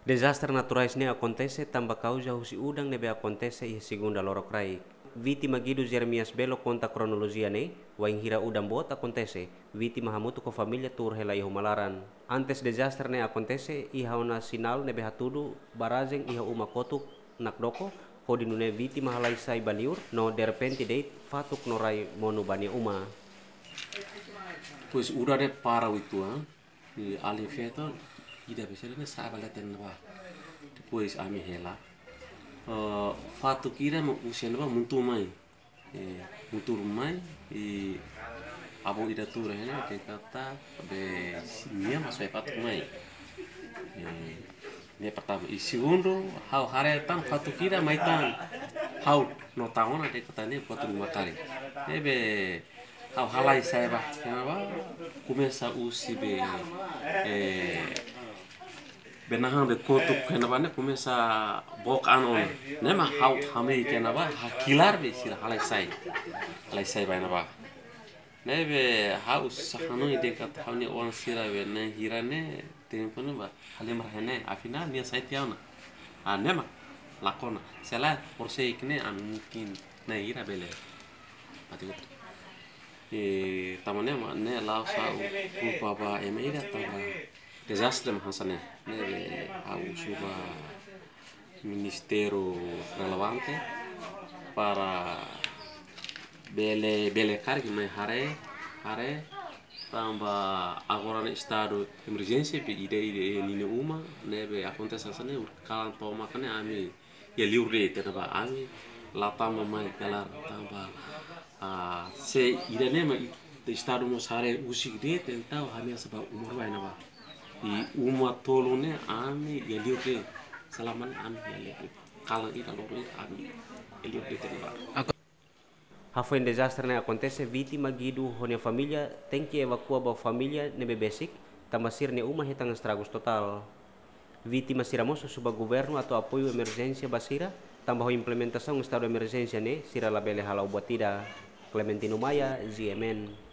Desastre naturais ne acontece tamba causa husi udang nebe acontece i segunda loro crai. Vítima Guido Jeremias Belo conta cronologia ne, wain hira udang bot acontece. Vítima hamutu ko família tur hela iho malaran. Antes desastre ne acontece, iha ona sinal nebe hatudu barazeng iha uma kotuk nak doko, hodi nune vítima halai sai baliur, no de repente deit fatuk no rai monu bani uma. Pois ura de para itu ah, di alifeto ida bisa ne sabalaten wa. Depois ami hela. Fatu kira mo usian ba muntu mai. Eh, muntu mai e abo ida tura hena ke kata be nia masuk fatu mai. Ne pertama i segundo hau hare tan fatu kira mai tan hau no taona de kata ne fatu makari. Ebe hau halai saya ba kenapa kumesa usi be benahang de kotuk kenapa ne kumesa bok anon ne ma hau hame kenapa hakilar be sira halai sai. Halai sai ba kenapa ne be hau sahano ide hau ne on sira be ne hira ne tempo ne ba halim rahene afina nia sai tiauna ah ne ma lakona sela porse ikne an mungkin ne hira bele mati e tamane ma ne lao sa u papa e me ida tava desastre ma hasane ne be au suba ministero relevante para bele bele carga mai hare hare tamba agora estado emergência pe ide ide nine uma ne be acontece hasane kalan toma kane ami ya liure te ba ami la tamba mai kalar tamba se irene ma de estado mo sare usi de tentau hamia sebab umur wa na ba i uma tolu ne ami ya liu de salaman ami ya liu kala ita loro ami ya ba Hafo en desastre ne acontece vítima Guido honia família tem que evacuar ba família ne bebesic tamasir ne uma hitang estragos total. Vítima siramoso suba governo atau apoio emergência basira tambah implementação estado de emergência ne sira labele halau buat tidak Clementino Maya, ZMN.